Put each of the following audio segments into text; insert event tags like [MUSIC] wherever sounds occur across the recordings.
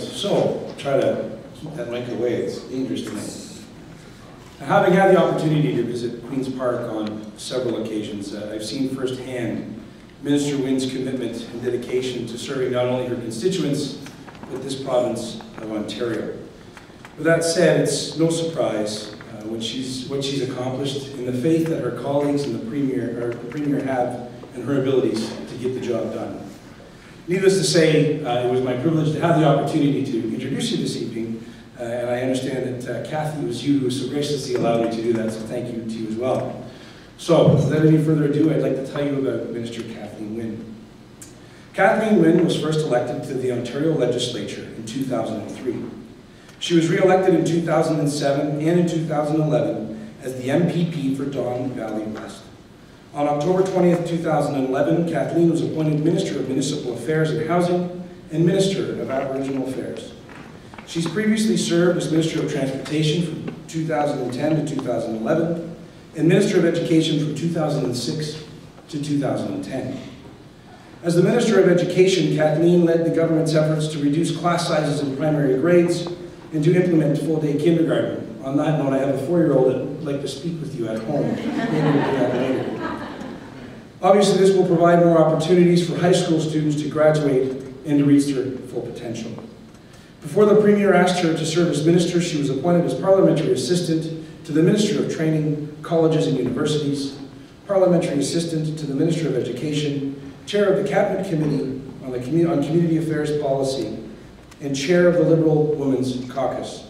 so try to keep that mic away, it's dangerous tonight. Having had the opportunity to visit Queen's Park on several occasions, uh, I've seen firsthand Minister Wynne's commitment and dedication to serving not only her constituents, but this province of Ontario. With that said, it's no surprise uh, when she's, what she's accomplished in the faith that her colleagues and the Premier, the Premier have in her abilities to get the job done. Needless to say, uh, it was my privilege to have the opportunity to introduce you this evening, uh, and I understand that uh, Kathy, it was you who so graciously allowed me to do that, so thank you to you as well. So, without any further ado, I'd like to tell you about Minister Kathleen Wynne. Kathleen Wynne was first elected to the Ontario Legislature in 2003. She was re-elected in 2007 and in 2011 as the MPP for Don Valley West. On October 20th, 2011, Kathleen was appointed Minister of Municipal Affairs and Housing and Minister of Aboriginal Affairs. She's previously served as Minister of Transportation from 2010 to 2011 and Minister of Education from 2006 to 2010. As the Minister of Education, Kathleen led the government's efforts to reduce class sizes in primary grades and to implement full-day kindergarten. On that note, I have a four-year-old that would like to speak with you at home. Maybe we'll do that later. Obviously, this will provide more opportunities for high school students to graduate and to reach their full potential. Before the Premier asked her to serve as minister, she was appointed as parliamentary assistant to the Minister of Training, Colleges and Universities, parliamentary assistant to the Minister of Education, chair of the Cabinet Committee on, the on Community Affairs Policy, and chair of the Liberal Women's Caucus.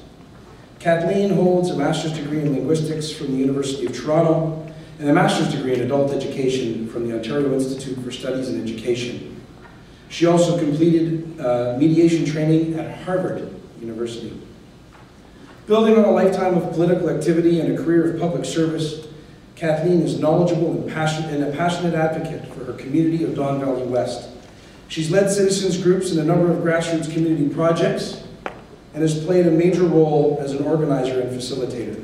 Kathleen holds a master's degree in linguistics from the University of Toronto and a master's degree in adult education from the Ontario Institute for Studies in Education. She also completed uh, mediation training at Harvard University. Building on a lifetime of political activity and a career of public service, Kathleen is knowledgeable and, passionate, and a passionate advocate for her community of Don Valley West. She's led citizens groups in a number of grassroots community projects and has played a major role as an organizer and facilitator.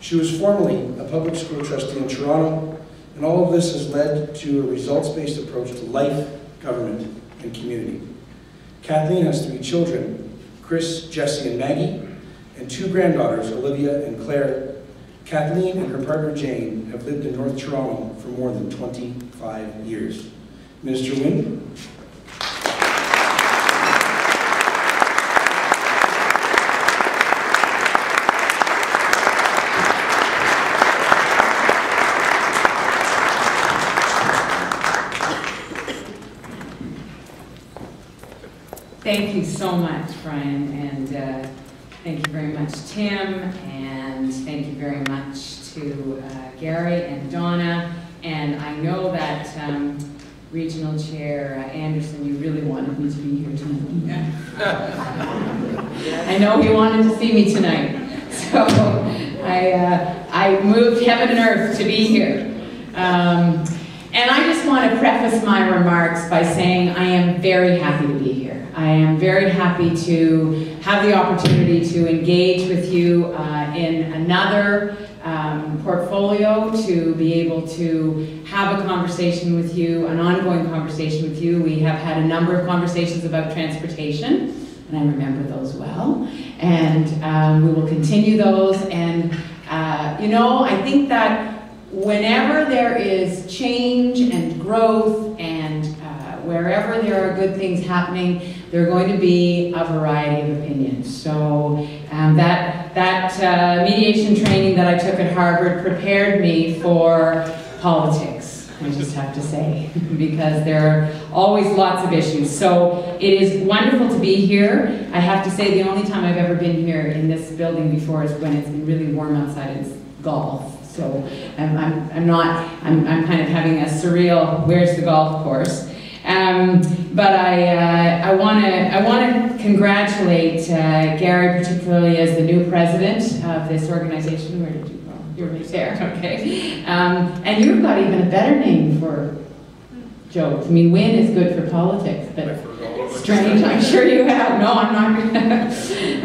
She was formerly a public school trustee in Toronto, and all of this has led to a results-based approach to life, government, and community. Kathleen has three children, Chris, Jesse, and Maggie, and two granddaughters, Olivia and Claire. Kathleen and her partner Jane have lived in North Toronto for more than 25 years. Minister Wynne? Thank you so much, Brian, and uh, thank you very much, Tim, and thank you very much to uh, Gary and Donna. And I know that um, Regional Chair uh, Anderson, you really wanted me to be here tonight. [LAUGHS] I know he wanted to see me tonight, so I, uh, I moved heaven and earth to be here. Um, and I just want to preface my remarks by saying I am very happy to be. I am very happy to have the opportunity to engage with you uh, in another um, portfolio, to be able to have a conversation with you, an ongoing conversation with you. We have had a number of conversations about transportation, and I remember those well. And um, we will continue those. And, uh, you know, I think that whenever there is change and growth and wherever there are good things happening, there are going to be a variety of opinions. So um, that, that uh, mediation training that I took at Harvard prepared me for politics, I just have to say, [LAUGHS] because there are always lots of issues. So it is wonderful to be here. I have to say the only time I've ever been here in this building before is when it's been really warm outside. It's golf. So I'm, I'm, I'm not, I'm, I'm kind of having a surreal, where's the golf course? Um, but I, uh, I want to I want to congratulate uh, Gary particularly as the new president of this organization. Where did you go? You're right there. [LAUGHS] Okay. Um, and you've got even a better name for jokes. I mean, win is good for politics, but strange. I'm sure you have. No, I'm not.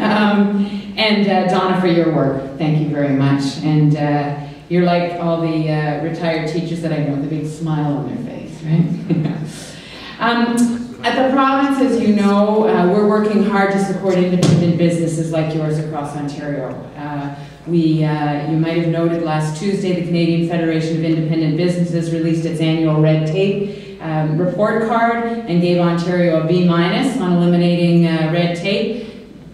[LAUGHS] um, and uh, Donna for your work. Thank you very much. And uh, you're like all the uh, retired teachers that I know, the big smile on their face, right? [LAUGHS] um, At the province, as you know, uh, we're working hard to support independent businesses like yours across Ontario. Uh, we, uh, you might have noted last Tuesday, the Canadian Federation of Independent Businesses released its annual red tape um, report card and gave Ontario a B minus on eliminating uh, red tape.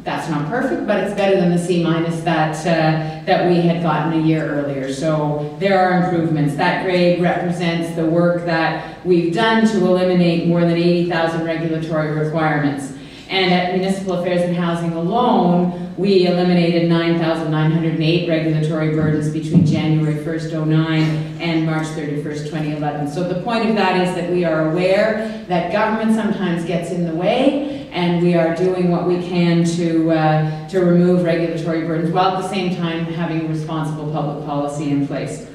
That's not perfect, but it's better than the C minus that, uh, that we had gotten a year earlier. So there are improvements. That grade represents the work that we've done to eliminate more than 80,000 regulatory requirements. And at Municipal Affairs and Housing alone, we eliminated 9,908 regulatory burdens between January 1st, 09 and March 31st, 2011. So the point of that is that we are aware that government sometimes gets in the way and we are doing what we can to, uh, to remove regulatory burdens while at the same time having responsible public policy in place.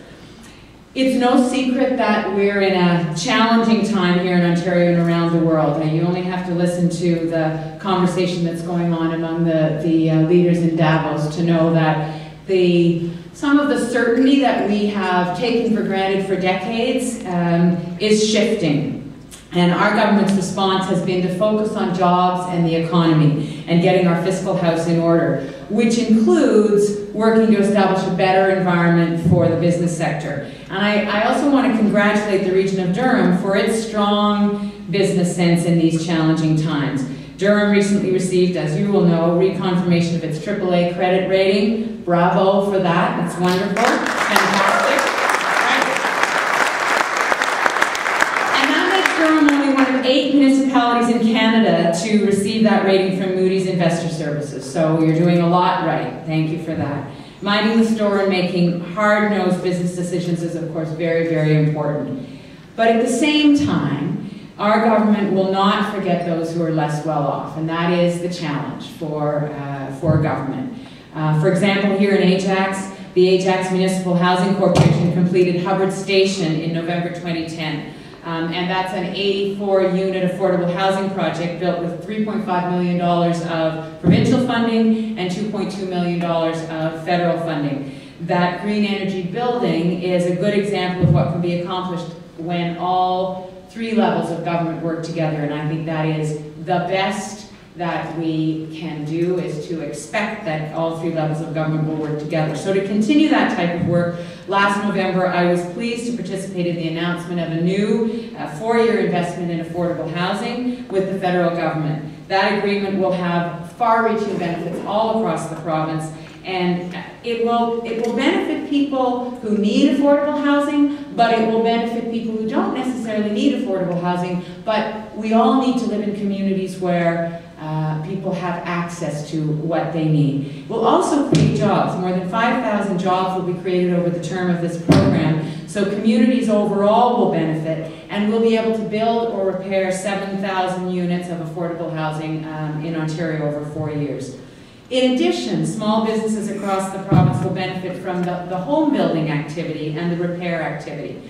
It's no secret that we're in a challenging time here in Ontario and around the world. You only have to listen to the conversation that's going on among the, the uh, leaders in Davos to know that the, some of the certainty that we have taken for granted for decades um, is shifting. And our government's response has been to focus on jobs and the economy and getting our fiscal house in order, which includes working to establish a better environment for the business sector. And I, I also want to congratulate the region of Durham for its strong business sense in these challenging times. Durham recently received, as you will know, reconfirmation of its AAA credit rating. Bravo for that, that's wonderful, fantastic. And that makes Durham only one of eight municipalities in Canada to receive that rating from Moody's Investor Services. So you're doing a lot right, thank you for that. Minding the store and making hard-nosed business decisions is, of course, very, very important. But at the same time, our government will not forget those who are less well off, and that is the challenge for, uh, for government. Uh, for example, here in Ajax, the Ajax Municipal Housing Corporation completed Hubbard Station in November 2010. Um, and that's an 84-unit affordable housing project built with $3.5 million of provincial funding and $2.2 million of federal funding. That green energy building is a good example of what can be accomplished when all three levels of government work together, and I think that is the best that we can do is to expect that all three levels of government will work together. So to continue that type of work, last November I was pleased to participate in the announcement of a new uh, four-year investment in affordable housing with the federal government. That agreement will have far-reaching benefits all across the province and it will, it will benefit people who need affordable housing, but it will benefit people who don't necessarily need affordable housing, but we all need to live in communities where uh, people have access to what they need. We'll also create jobs. More than 5,000 jobs will be created over the term of this program, so communities overall will benefit, and we'll be able to build or repair 7,000 units of affordable housing um, in Ontario over four years. In addition, small businesses across the province will benefit from the, the home building activity and the repair activity.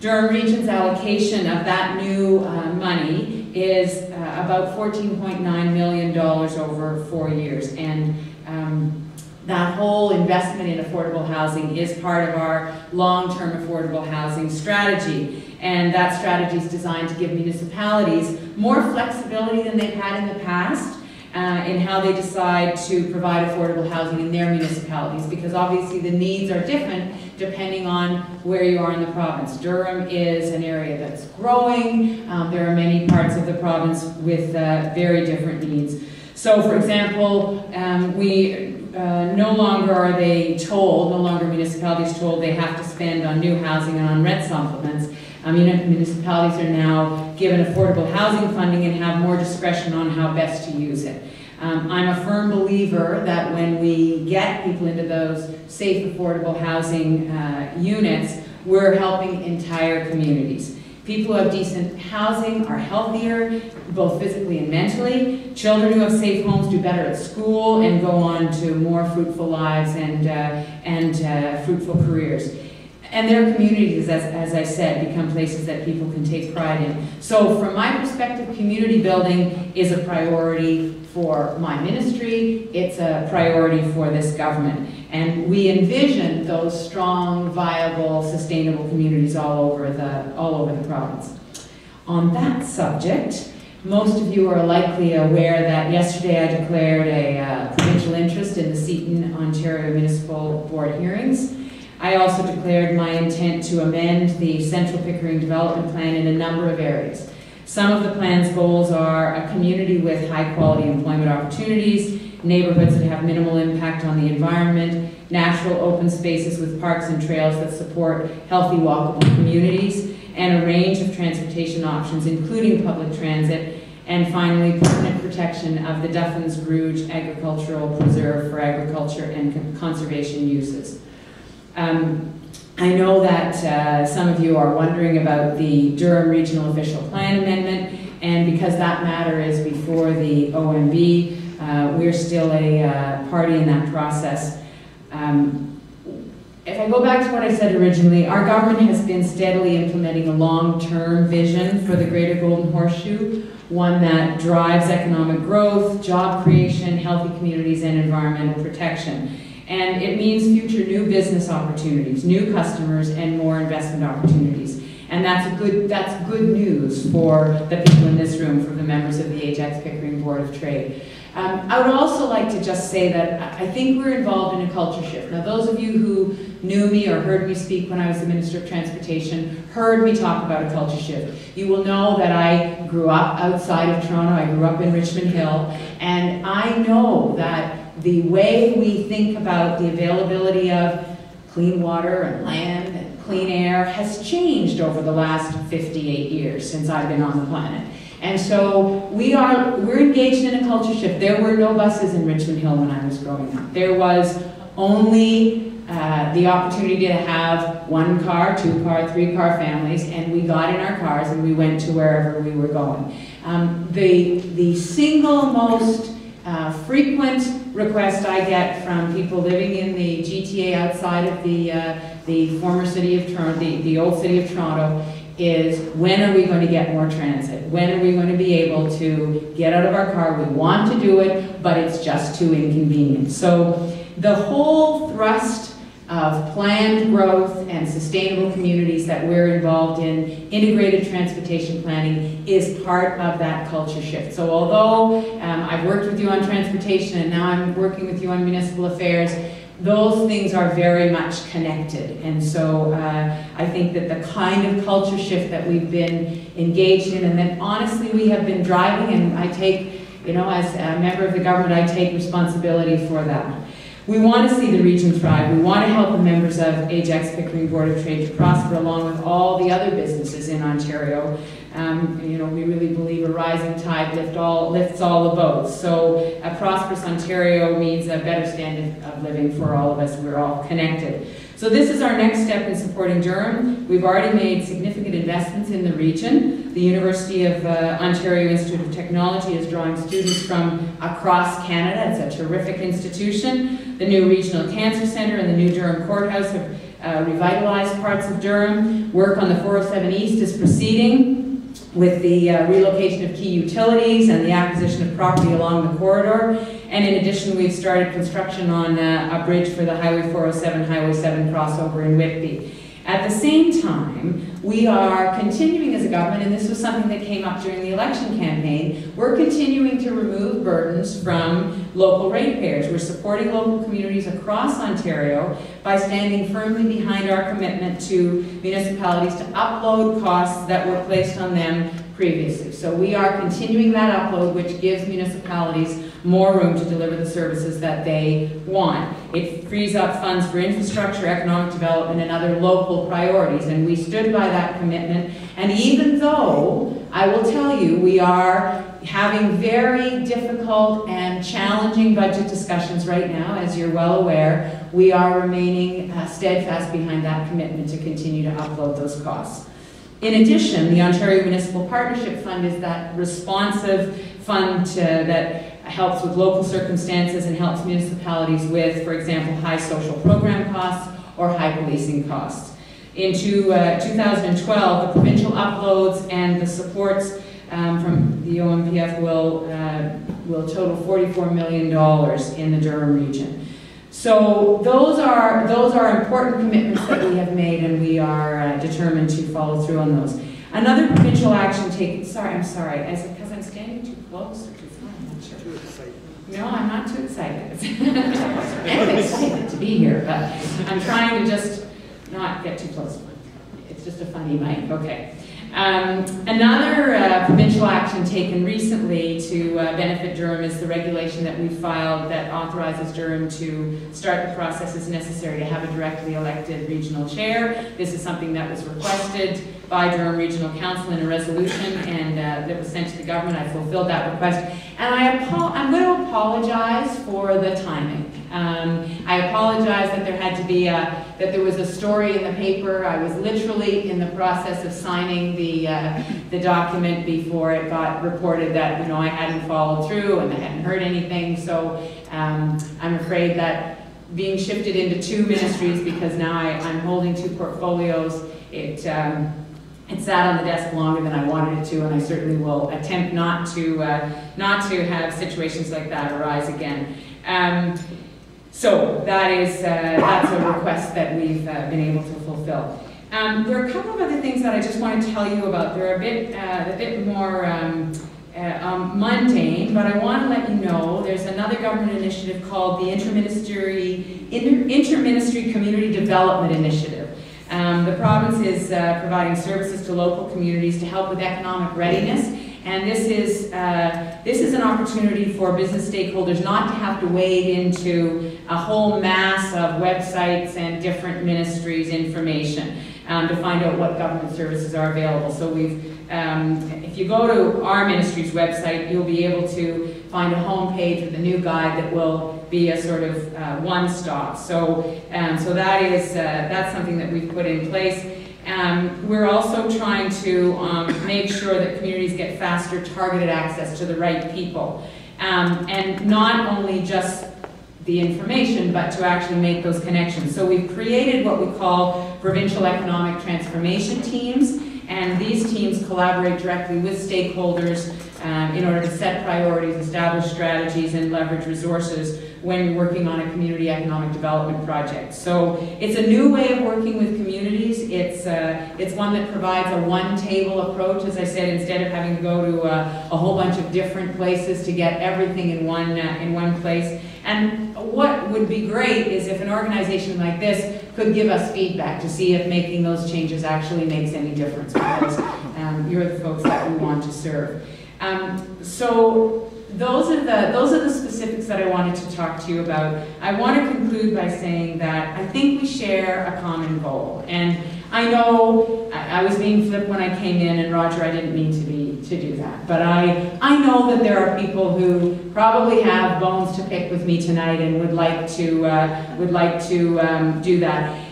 Durham Region's allocation of that new uh, money is uh, about $14.9 million over four years. And um, that whole investment in affordable housing is part of our long-term affordable housing strategy. And that strategy is designed to give municipalities more flexibility than they've had in the past uh, in how they decide to provide affordable housing in their municipalities because obviously the needs are different depending on where you are in the province. Durham is an area that's growing. Um, there are many parts of the province with uh, very different needs. So for example, um, we uh, no longer are they told, no longer municipalities told they have to spend on new housing and on rent supplements. Mean, municipalities are now given affordable housing funding and have more discretion on how best to use it. Um, I'm a firm believer that when we get people into those safe, affordable housing uh, units, we're helping entire communities. People who have decent housing are healthier, both physically and mentally. Children who have safe homes do better at school and go on to more fruitful lives and, uh, and uh, fruitful careers. And their communities, as, as I said, become places that people can take pride in. So from my perspective, community building is a priority for my ministry, it's a priority for this government. And we envision those strong, viable, sustainable communities all over the, all over the province. On that subject, Most of you are likely aware that yesterday I declared a uh, provincial interest in the Seaton, Ontario Municipal Board hearings. I also declared my intent to amend the Central Pickering Development Plan in a number of areas. Some of the plan's goals are a community with high-quality employment opportunities, neighborhoods that have minimal impact on the environment, natural open spaces with parks and trails that support healthy walkable communities, and a range of transportation options, including public transit, and finally, permanent protection of the Duffins Rouge Agricultural Preserve for agriculture and conservation uses. Um, I know that uh, some of you are wondering about the Durham Regional Official Plan Amendment, and because that matter is before the OMB, uh, we're still a uh, party in that process. Um, if I go back to what I said originally, our government has been steadily implementing a long-term vision for the Greater Golden Horseshoe, one that drives economic growth, job creation, healthy communities, and environmental protection. And it means future new business opportunities, new customers, and more investment opportunities. And that's good that's good news for the people in this room, for the members of the Ajax Pickering Board of Trade. Um, I would also like to just say that I think we're involved in a culture shift. Now, those of you who knew me or heard me speak when I was the Minister of Transportation heard me talk about a culture shift. You will know that I grew up outside of Toronto. I grew up in Richmond Hill. And I know that the way we think about the availability of clean water and land and clean air has changed over the last 58 years since I've been on the planet. And so we are, we're engaged in a culture shift. There were no buses in Richmond Hill when I was growing up. There was only uh, the opportunity to have one car, two car, three car families, and we got in our cars and we went to wherever we were going. Um, the, the single most uh, frequent request I get from people living in the GTA outside of the, uh, the former city of Toronto, the, the old city of Toronto, is when are we going to get more transit? When are we going to be able to get out of our car? We want to do it, but it's just too inconvenient. So the whole thrust of planned growth and sustainable communities that we're involved in, integrated transportation planning, is part of that culture shift. So although um, I've worked with you on transportation and now I'm working with you on municipal affairs, those things are very much connected. And so uh, I think that the kind of culture shift that we've been engaged in and that honestly we have been driving, and I take, you know, as a member of the government, I take responsibility for that. We want to see the region thrive. We want to help the members of Ajax Pickering Board of Trade to prosper along with all the other businesses in Ontario. Um, you know, we really believe a rising tide lift all, lifts all the boats. So a prosperous Ontario means a better standard of living for all of us. We're all connected. So this is our next step in supporting Durham. We've already made significant investments in the region. The University of uh, Ontario Institute of Technology is drawing students from across Canada. It's a terrific institution. The new Regional Cancer Centre and the new Durham Courthouse have uh, revitalized parts of Durham. Work on the 407 East is proceeding with the uh, relocation of key utilities and the acquisition of property along the corridor. And in addition, we've started construction on uh, a bridge for the Highway 407, Highway 7 crossover in Whitby. At the same time, we are continuing as a government, and this was something that came up during the election campaign, we're continuing to remove burdens from local ratepayers. We're supporting local communities across Ontario by standing firmly behind our commitment to municipalities to upload costs that were placed on them previously. So we are continuing that upload, which gives municipalities more room to deliver the services that they want. It frees up funds for infrastructure, economic development, and other local priorities, and we stood by that commitment. And even though, I will tell you, we are having very difficult and challenging budget discussions right now, as you're well aware, we are remaining uh, steadfast behind that commitment to continue to upload those costs. In addition, the Ontario Municipal Partnership Fund is that responsive fund to, that helps with local circumstances and helps municipalities with, for example, high social program costs or high policing costs. Into uh, 2012, the provincial uploads and the supports um, from the OMPF will, uh, will total $44 million in the Durham region. So those are, those are important commitments that we have made and we are uh, determined to follow through on those. Another provincial action taken, sorry, I'm sorry, is it because I'm standing too close or too far? I'm not sure. Too excited. No, I'm not too excited. [LAUGHS] I'm excited to be here, but I'm trying to just not get too close. It's just a funny mic, okay. Um, another uh, provincial action taken recently to uh, benefit Durham is the regulation that we filed that authorizes Durham to start the processes necessary to have a directly elected regional chair. This is something that was requested by Durham Regional Council in a resolution and uh, that was sent to the government. I fulfilled that request. And I I'm going to apologize for the timing. Um, I apologize that there had to be a, that there was a story in the paper. I was literally in the process of signing the, uh, the document before it got reported that, you know, I hadn't followed through and I hadn't heard anything. So um, I'm afraid that being shifted into two ministries because now I, I'm holding two portfolios, it, um, it sat on the desk longer than I wanted it to, and I certainly will attempt not to, uh, not to have situations like that arise again. Um, so that is, uh, that's a request that we've uh, been able to fulfill. Um, there are a couple of other things that I just want to tell you about. They're a bit, uh, a bit more um, uh, um, mundane, but I want to let you know there's another government initiative called the Interministry, Inter, Interministry Community Development Initiative. Um, the province is uh, providing services to local communities to help with economic readiness, and this is, uh, this is an opportunity for business stakeholders not to have to wade into a whole mass of websites and different ministries' information um, to find out what government services are available. So we've um, if you go to our ministry's website, you'll be able to find a home page with a new guide that will be a sort of uh, one-stop. So, um, so that is uh, that's something that we've put in place. Um, we're also trying to um, make sure that communities get faster targeted access to the right people. Um, and not only just the information, but to actually make those connections. So we've created what we call provincial economic transformation teams, and these teams collaborate directly with stakeholders um, in order to set priorities, establish strategies, and leverage resources when you're working on a community economic development project. So it's a new way of working with communities. It's, uh, it's one that provides a one-table approach, as I said, instead of having to go to a, a whole bunch of different places to get everything in one, uh, in one place. And would be great is if an organization like this could give us feedback to see if making those changes actually makes any difference because um, you're the folks that we want to serve. Um, so those are the those are the specifics that I wanted to talk to you about. I want to conclude by saying that I think we share a common goal, and I know I, I was being flipped when I came in, and Roger, I didn't mean to be to do that, but I I know that there are people who probably have bones to pick with me tonight and would like to uh, would like to um, do that.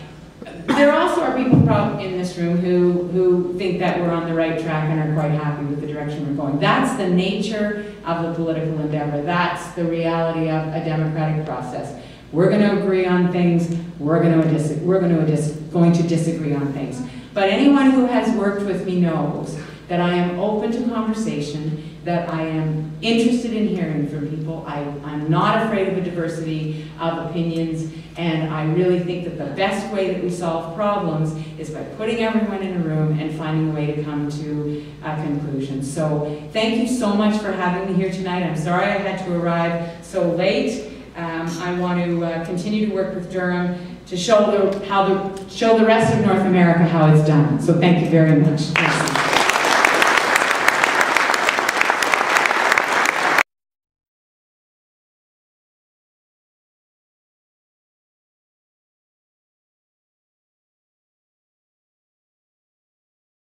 There also are people probably in this room who, who think that we're on the right track and are quite happy with the direction we're going. That's the nature of the political endeavor. That's the reality of a democratic process. We're going to agree on things. We're going to dis- we're going to dis- going to disagree on things. But anyone who has worked with me knows that I am open to conversation, that I am interested in hearing from people. I, I'm not afraid of a diversity of opinions, and I really think that the best way that we solve problems is by putting everyone in a room and finding a way to come to a conclusion. So thank you so much for having me here tonight. I'm sorry I had to arrive so late. Um, I want to uh, continue to work with Durham to show the, how the, show the rest of North America how it's done. So thank you very much.